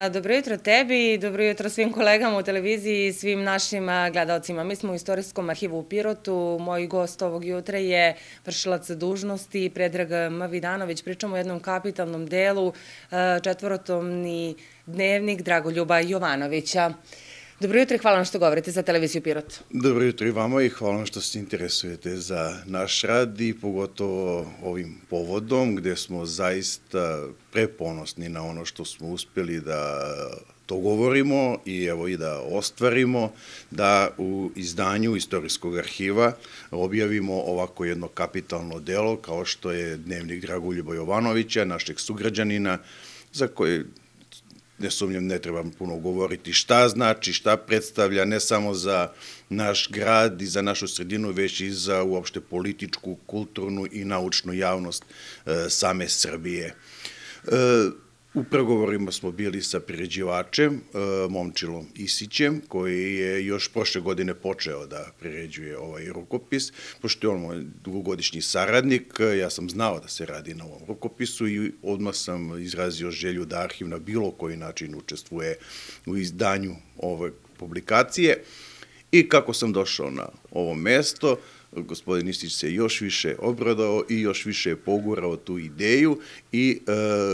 Dobro jutro tebi, dobro jutro svim kolegama u televiziji i svim našim gledalcima. Mi smo u Istorijskom arhivu u Pirotu. Moj gost ovog jutra je vršilac dužnosti Predrag M. Vidanović. Pričamo o jednom kapitalnom delu, četvorotomni dnevnik Dragoljuba Jovanovića. Dobro jutro i hvala vam što govorite za televiziju Pirot. Dobro jutro i vama i hvala vam što se interesujete za naš rad i pogotovo ovim povodom gde smo zaista preponosni na ono što smo uspeli da dogovorimo i evo i da ostvarimo da u izdanju Istorijskog arhiva objavimo ovako jedno kapitalno delo kao što je Dnevnik Draguljuba Jovanovića, našeg sugrađanina, za koje ne sumnjam, ne trebam puno govoriti šta znači, šta predstavlja ne samo za naš grad i za našu sredinu, već i za uopšte političku, kulturnu i naučnu javnost e, same Srbije. E, U pregovorima smo bili sa priređivačem, e, Momčilom Isićem, koji je još prošle godine počeo da priređuje ovaj rukopis, pošto je on moj dugogodišnji saradnik, ja sam znao da se radi na ovom rukopisu i odmah sam izrazio želju da arhiv na bilo koji način učestvuje u izdanju ove publikacije. I kako sam došao na ovo mesto, gospodin Istić se još više obradao i još više pogurao tu ideju i e,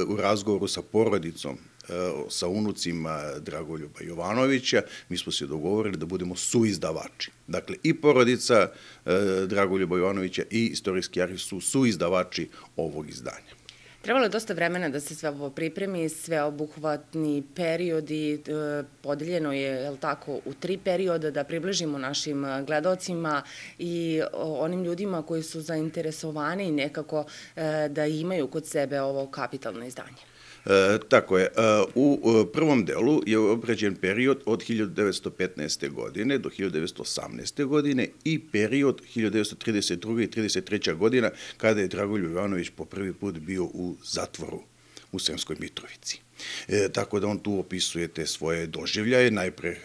u razgovoru sa porodicom e, sa unucima Dragoljuba Jovanovića, mi smo se dogovorili da budemo suizdavači. Dakle, i porodica e, Dragoljuba Jovanovića i Istorijski arhiv su suizdavači ovog izdanja. Trebalo je dosta vremena da se sve ovo pripremi, sve obuhvatni periodi, e, podeljeno je, je tako, u tri perioda da približimo našim gledocima i onim ljudima koji su zainteresovani nekako e, da imaju kod sebe ovo kapitalno izdanje. E, tako je. E, u prvom delu je obrađen period od 1915. godine do 1918. godine i period 1932. i 33. godina kada je Dragoljub Ivanović po prvi put bio u zatvoru u Sremskoj Mitrovici. E, tako da on tu opisuje te svoje doživljaje, najpre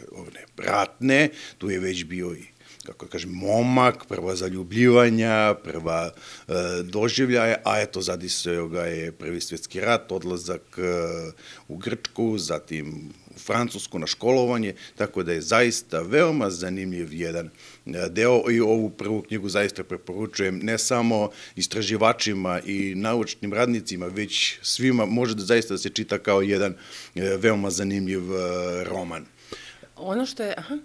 ratne, tu je već bio i kako da kažem, momak, prva zaljubljivanja, prva e, doživljaja, a eto, zadisao ga je prvi svjetski rat, odlazak e, u Grčku, zatim u Francusku na školovanje, tako da je zaista veoma zanimljiv jedan e, deo i ovu prvu knjigu zaista preporučujem ne samo istraživačima i naučnim radnicima, već svima može da zaista da se čita kao jedan e, veoma zanimljiv e, roman. Ono što je, aha,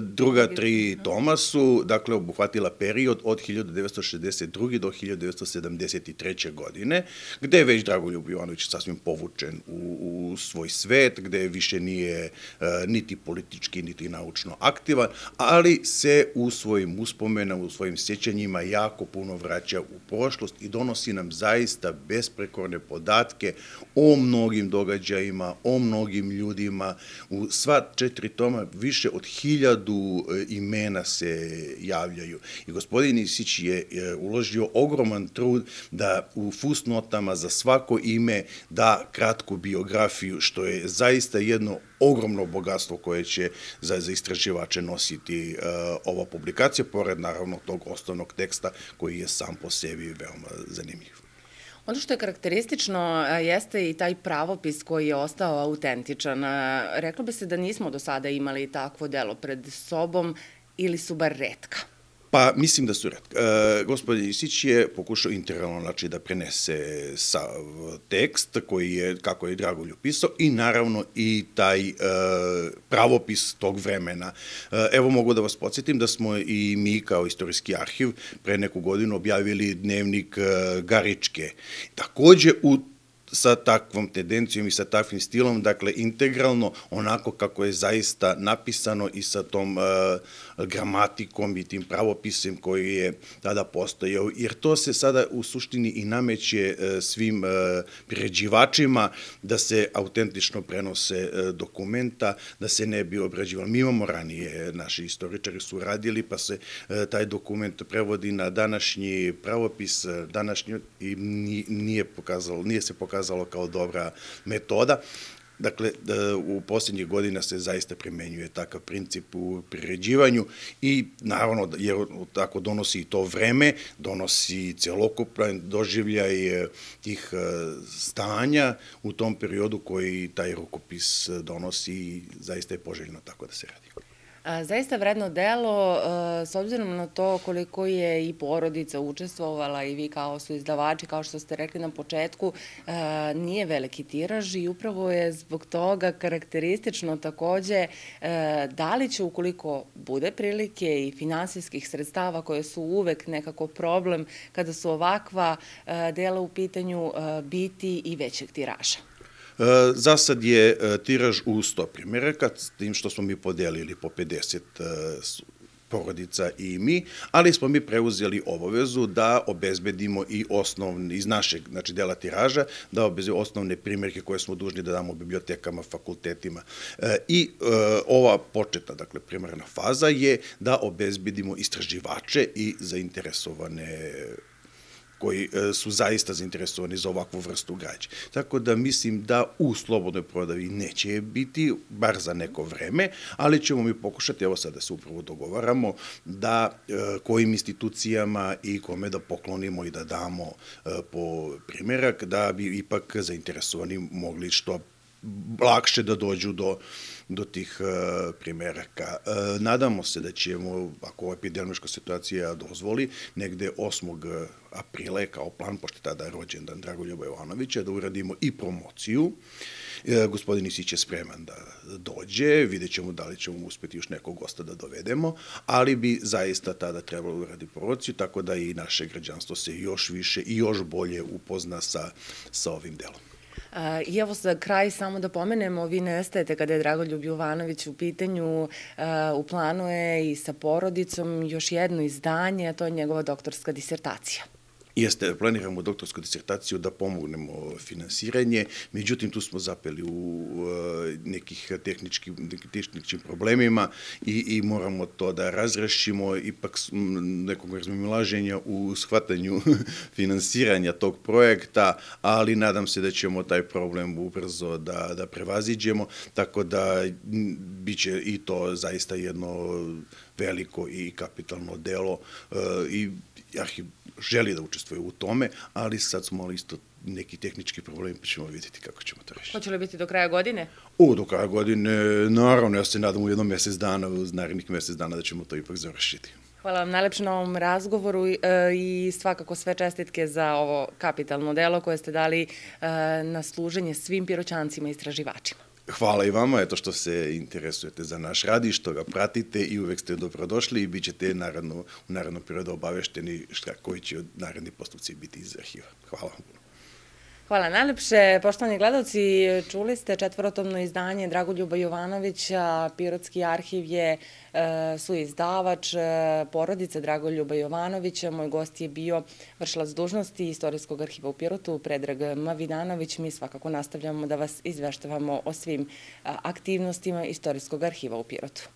druga tri toma su, dakle, obuhvatila period od 1962. do 1973. godine, gde je već Dragoljub Jovanović sasvim povučen u, u svoj svet, gde više nije uh, niti politički, niti naučno aktivan, ali se u svojim uspomenama, u svojim sjećanjima jako puno vraća u prošlost i donosi nam zaista besprekorne podatke o mnogim događajima, o mnogim ljudima. U sva četiri toma više od hiljadu e, imena se javljaju. I gospodin Isić je uložio ogroman trud da u fusnotama za svako ime da kratku biografiju, što je zaista jedno ogromno bogatstvo koje će za, za istraživače nositi uh, ova publikacija, pored naravno tog osnovnog teksta koji je sam po sebi veoma zanimljiv. Ono što je karakteristično jeste i taj pravopis koji je ostao autentičan. Reklo bi se da nismo do sada imali takvo delo pred sobom ili su bar redka. Pa mislim da su redka. E, gospodin Isić je pokušao integralno znači, da prenese sa tekst koji je, kako je Dragolj opisao, i naravno i taj e, pravopis tog vremena. E, evo mogu da vas podsjetim da smo i mi kao istorijski arhiv pre neku godinu objavili dnevnik e, Garičke. Takođe u sa takvom tendencijom i sa takvim stilom, dakle integralno, onako kako je zaista napisano i sa tom uh, gramatikom i tim pravopisem koji je tada postojao, jer to se sada u suštini i nameće uh, svim uh, priređivačima da se autentično prenose uh, dokumenta, da se ne bi obrađivali. Mi imamo ranije, naši istoričari su radili, pa se taj dokument prevodi na današnji pravopis, današnji i nije pokazalo, nije se pokazalo kao dobra metoda. Dakle, da u posljednjih godina se zaista primenjuje takav princip u priređivanju i naravno, jer tako donosi i to vreme, donosi celokupan doživljaj e, tih e, stanja u tom periodu koji taj rukopis donosi i zaista je poželjno tako da se radi. Zaista vredno delo, s obzirom na to koliko je i porodica učestvovala i vi kao su izdavači, kao što ste rekli na početku, nije veliki tiraž i upravo je zbog toga karakteristično takođe da li će ukoliko bude prilike i finansijskih sredstava koje su uvek nekako problem kada su ovakva dela u pitanju biti i većeg tiraža. Za sad je e, tiraž u 100 primjeraka, s tim što smo mi podelili po 50 e, porodica i mi, ali smo mi preuzeli obavezu da obezbedimo i osnovni, iz našeg znači, dela tiraža, da obezbedimo osnovne primjerke koje smo dužni da damo bibliotekama, fakultetima. E, I ova početna, dakle, primarna faza je da obezbedimo istraživače i zainteresovane koji e, su zaista zainteresovani za ovakvu vrstu građe. Tako da mislim da u slobodnoj prodavi neće biti, bar za neko vreme, ali ćemo mi pokušati, evo sada se upravo dogovaramo, da e, kojim institucijama i kome da poklonimo i da damo e, po primjerak, da bi ipak zainteresovani mogli što lakše da dođu do, do tih uh, primeraka. Uh, nadamo se da ćemo, ako ova epidemiološka situacija dozvoli, negde 8. aprila je kao plan, pošto tada je rođendan Dragoljuba Jovanovića, da uradimo i promociju. E, gospodin Isić je spreman da dođe, vidjet ćemo da li ćemo uspeti još nekog gosta da dovedemo, ali bi zaista tada trebalo uradi promociju, tako da i naše građanstvo se još više i još bolje upozna sa, sa ovim delom. I evo za kraj samo da pomenemo, vi nestajete kada je Dragoljub Jovanović u pitanju, u planu je i sa porodicom još jedno izdanje, a to je njegova doktorska disertacija. Jeste, planiramo doktorsku disertaciju da pomognemo finansiranje, međutim tu smo zapeli u nekih tehničkim, tehničkim problemima i, i moramo to da razrešimo, ipak nekog razmimilaženja u shvatanju finansiranja tog projekta, ali nadam se da ćemo taj problem ubrzo da, da prevaziđemo, tako da biće i to zaista jedno veliko i kapitalno delo e, i arhiv želi da učestvuje u tome, ali sad smo ali isto neki tehnički problemi, pa ćemo vidjeti kako ćemo to rešiti. Hoće li biti do kraja godine? U, do kraja godine, naravno, ja se nadam u jednom mesec dana, uz narednih mesec dana da ćemo to ipak završiti. Hvala vam najlepše na ovom razgovoru e, i svakako sve čestitke za ovo kapitalno delo koje ste dali e, na služenje svim piroćancima i istraživačima. Hvala i vama, eto što se interesujete za naš radi, što ga pratite i uvek ste dobrodošli i bit ćete naravno, u narednom periodu obavešteni šta, koji će naredni postupci biti iz arhiva. Hvala vam. Hvala najlepše. Poštovani gledalci, čuli ste četvorotomno izdanje Dragoljuba Jovanovića. Pirotski arhiv je e, su izdavač e, porodice Dragoljuba Jovanovića. Moj gost je bio vršilac dužnosti Istorijskog arhiva u Pirotu, Predrag Mavidanović. Mi svakako nastavljamo da vas izveštavamo o svim aktivnostima Istorijskog arhiva u Pirotu.